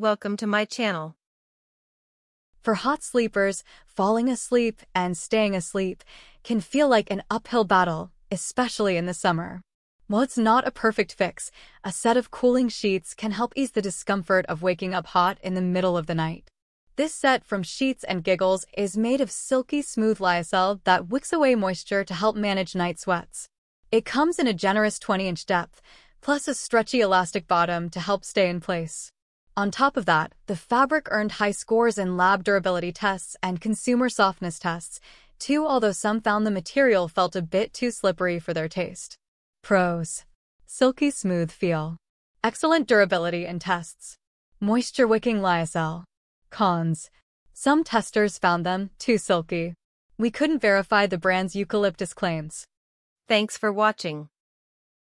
Welcome to my channel. For hot sleepers, falling asleep and staying asleep can feel like an uphill battle, especially in the summer. While it's not a perfect fix, a set of cooling sheets can help ease the discomfort of waking up hot in the middle of the night. This set from Sheets and Giggles is made of silky smooth lyocell that wicks away moisture to help manage night sweats. It comes in a generous 20-inch depth, plus a stretchy elastic bottom to help stay in place. On top of that, the fabric earned high scores in lab durability tests and consumer softness tests, too although some found the material felt a bit too slippery for their taste. Pros. Silky smooth feel. Excellent durability in tests. Moisture-wicking lyocell. Cons. Some testers found them too silky. We couldn't verify the brand's eucalyptus claims. Thanks for watching.